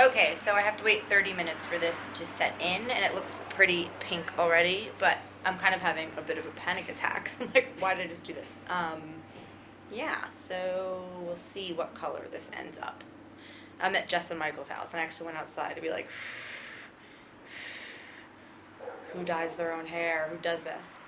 Okay, so I have to wait 30 minutes for this to set in, and it looks pretty pink already, but I'm kind of having a bit of a panic attack. Like, why did I just do this? Um, yeah, so we'll see what color this ends up. I'm at Jess and Michael's house, and I actually went outside to be like, who dyes their own hair? Who does this?